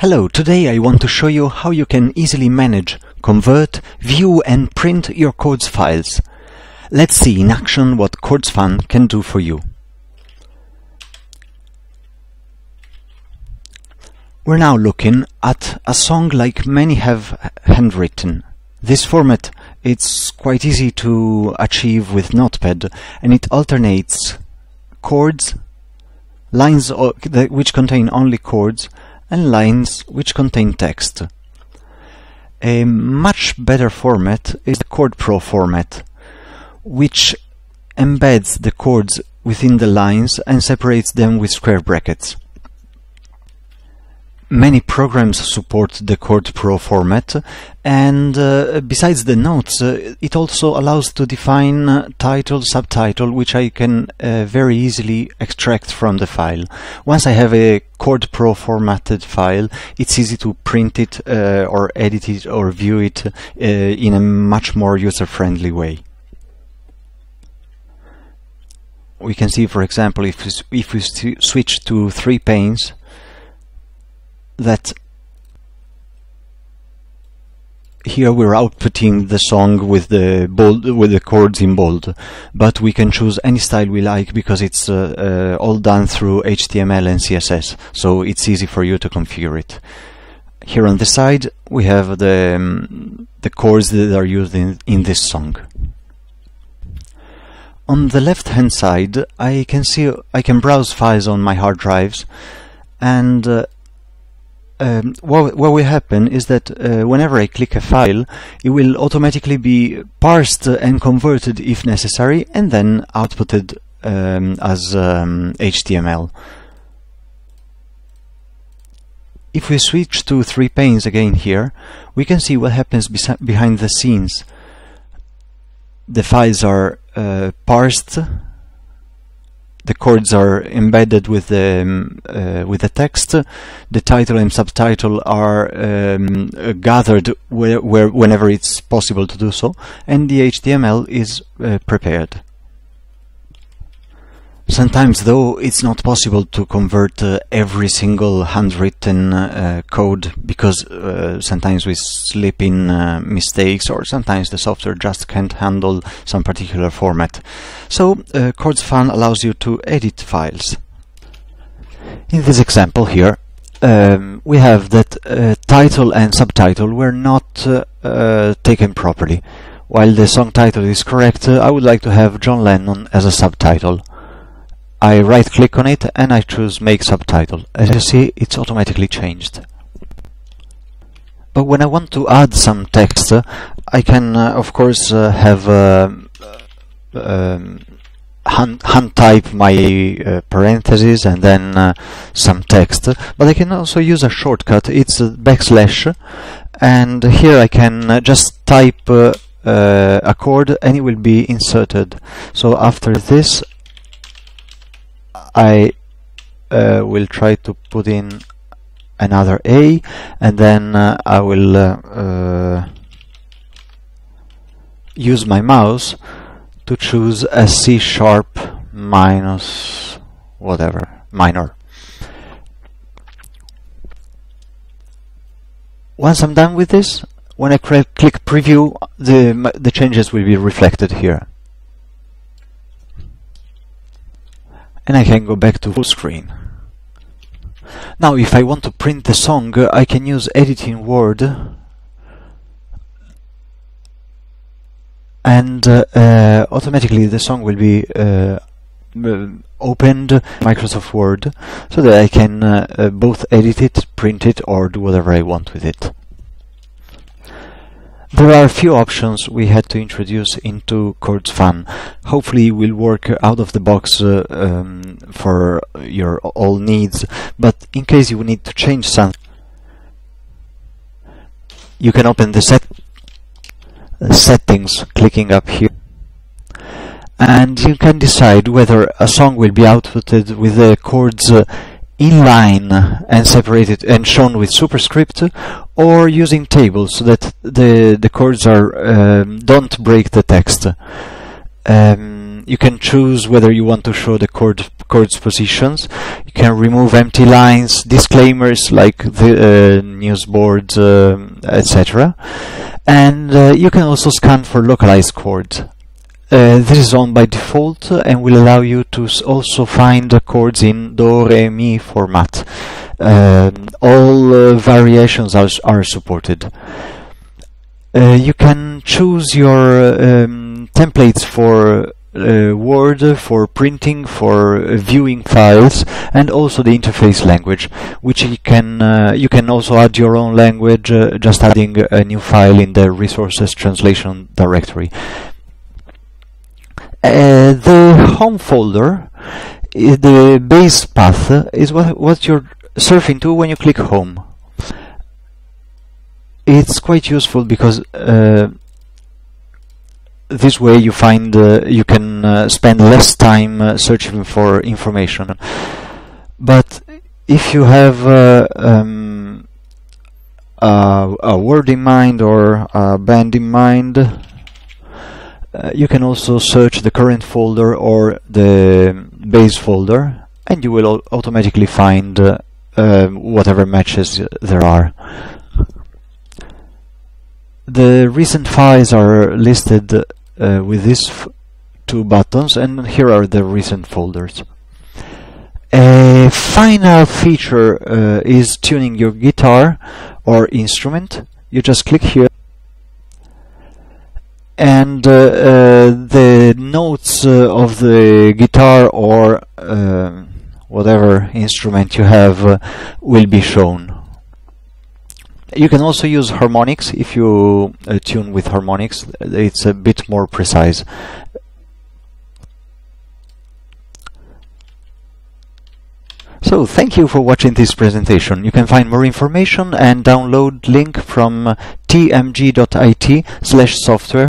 Hello, today I want to show you how you can easily manage, convert, view and print your Chords files. Let's see in action what ChordsFun can do for you. We're now looking at a song like many have handwritten. This format it's quite easy to achieve with Notepad and it alternates chords, lines which contain only chords and lines which contain text. A much better format is the Chord Pro format, which embeds the chords within the lines and separates them with square brackets. Many programs support the Chord Pro format and uh, besides the notes uh, it also allows to define uh, title, subtitle which I can uh, very easily extract from the file. Once I have a Chord Pro formatted file it's easy to print it uh, or edit it or view it in a much more user-friendly way. We can see for example if we, if we switch to three panes that here we're outputting the song with the bold with the chords in bold but we can choose any style we like because it's uh, uh, all done through HTML and CSS so it's easy for you to configure it. Here on the side we have the um, the chords that are used in, in this song. On the left hand side I can see I can browse files on my hard drives and uh, um, what, what, will happen is that uh, whenever I click a file, it will automatically be parsed and converted if necessary, and then outputted um, as um, HTML. If we switch to three panes again here, we can see what happens behind the scenes. The files are uh, parsed the chords are embedded with the um, uh, with the text. The title and subtitle are um, gathered where, where, whenever it's possible to do so, and the HTML is uh, prepared. Sometimes, though, it's not possible to convert uh, every single handwritten uh, code because uh, sometimes we slip in uh, mistakes or sometimes the software just can't handle some particular format. So, uh, ChordsFun allows you to edit files. In this example here, um, we have that uh, title and subtitle were not taken properly. While the song title is correct, I would like to have John Lennon as a subtitle. I right click on it and I choose make subtitle. As you see it's automatically changed. But when I want to add some text I can uh, of course uh, have uh, um, hand, hand, type my uh, parentheses and then uh, some text. But I can also use a shortcut. It's backslash. And here I can just type uh, a chord and it will be inserted. So after this I uh, will try to put in another A and then uh, I will uh, uh, use my mouse to choose a C sharp minus whatever minor. Once I'm done with this when I click preview the the changes will be reflected here and I can go back to full screen. Now if I want to print the song I can use editing word and uh, uh, automatically the song will be uh, opened Microsoft Word so that I can uh, uh, both edit it, print it or do whatever I want with it. There are a few options we had to introduce into ChordsFun. Hopefully it will work out of the box uh, um, for your all needs, but in case you need to change something, you can open the set uh, settings clicking up here and you can decide whether a song will be outputted with the chords uh, inline and separated and shown with superscript or using tables so that the the chords are um, don't break the text um, you can choose whether you want to show the chord chords positions. You can remove empty lines, disclaimers like the uh, news boards, um, etc. And uh, you can also scan for localized chords. Uh, this is on by default uh, and will allow you to also find the chords in do, re, mi format. Um, all uh, variations are, are supported. Uh, you can choose your um, templates for uh, Word, for printing, for viewing files, and also the interface language, which you can you can also add your own language, just adding a new file in the resources translation directory. Uh, the home folder, the base path, is what what you're surfing to when you click home. It's quite useful because uh, this way you find uh, you can uh, spend less time uh, searching for information. But if you have um, a, word in mind or a band in mind uh, you can also search the current folder or the base folder and you will automatically find whatever matches there are the recent files are listed uh, with these two buttons and here are the recent folders. A final feature uh, is tuning your guitar or instrument. You just click here and uh, uh, the notes uh, of the guitar or um, whatever instrument you have will be shown. You can also use harmonics if you tune with harmonics. It's a bit more precise. So, thank you for watching this presentation. You can find more information and download link from tmg.it slash software